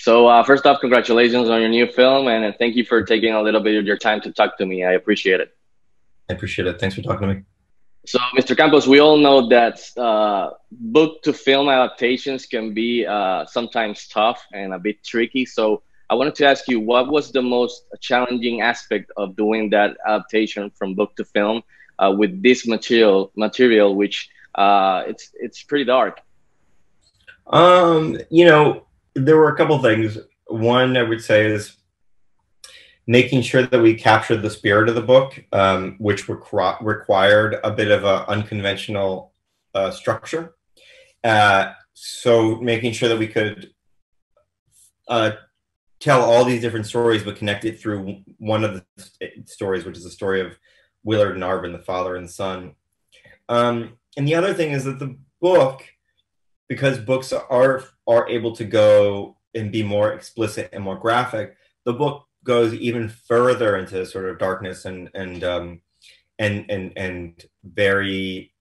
So uh, first off, congratulations on your new film, and thank you for taking a little bit of your time to talk to me. I appreciate it. I appreciate it. Thanks for talking to me. So, Mr. Campos, we all know that uh, book to film adaptations can be uh, sometimes tough and a bit tricky. So, I wanted to ask you, what was the most challenging aspect of doing that adaptation from book to film uh, with this material? Material, which uh, it's it's pretty dark. Um, you know, there were a couple things. One, I would say, is making sure that we captured the spirit of the book, um, which requ- required a bit of an unconventional uh, structure. Uh, so making sure that we could uh, tell all these different stories, but connect it through one of the stories, which is the story of Willard and Arvin, the father and son. Um, and the other thing is that the book, because books are are able to go and be more explicit and more graphic, the book goes even further into sort of darkness and and um, and and and very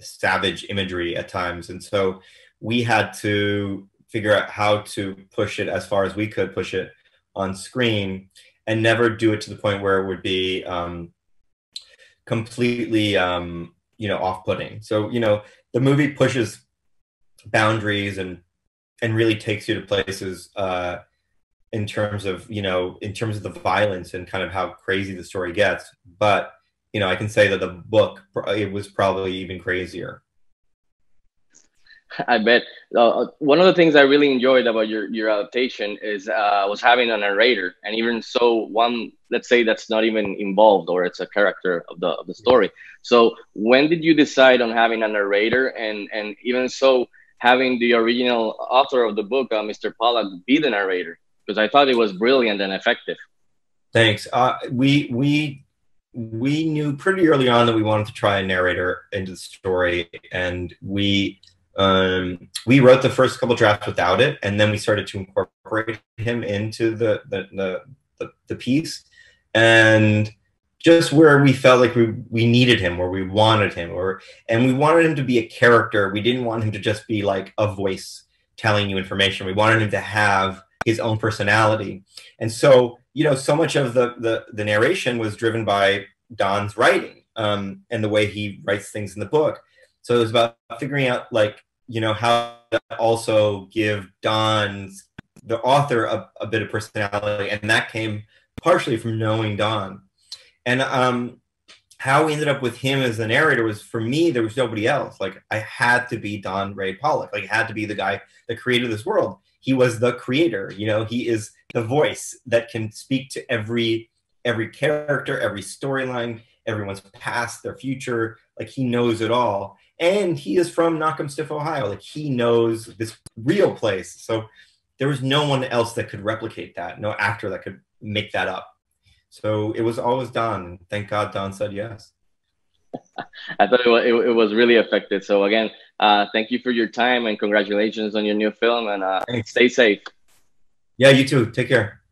savage imagery at times. And so we had to figure out how to push it as far as we could push it on screen and never do it to the point where it would be um, completely um, you know off-putting. So you know the movie pushes boundaries and and really takes you to places uh, in terms of you know in terms of the violence and kind of how crazy the story gets. But you know I can say that the book it was probably even crazier. I bet. Uh, one of the things I really enjoyed about your, your adaptation is uh, was having a narrator, and even so, one let's say that's not even involved or it's a character of the of the story. So, when did you decide on having a narrator, and and even so, having the original author of the book, uh, Mr. Pollock, be the narrator? Because I thought it was brilliant and effective. Thanks. Uh, we we we knew pretty early on that we wanted to try a narrator into the story, and we um, we wrote the first couple drafts without it, and then we started to incorporate him into the the the, the, the piece, and just where we felt like we, we needed him, where we wanted him, or and we wanted him to be a character. We didn't want him to just be like a voice telling you information. We wanted him to have his own personality, and so you know, so much of the the, the narration was driven by Don's writing um, and the way he writes things in the book. So it was about figuring out like you know how to also give Don's the author a, a bit of personality, and that came partially from knowing Don. And um, how we ended up with him as the narrator was for me there was nobody else. Like I had to be Don Ray Pollock. Like I had to be the guy that created this world. He was the creator. You know, he is the voice that can speak to every every character, every storyline, everyone's past, their future. Like he knows it all and he is from Knockemstiff, Ohio. Like he knows this real place. So there was no one else that could replicate that, no actor that could make that up. So it was always Don. Thank God Don said yes. I thought it was, it, it, was really effective. So again, uh, thank you for your time and congratulations on your new film and uh, stay safe. Yeah, you too. Take care.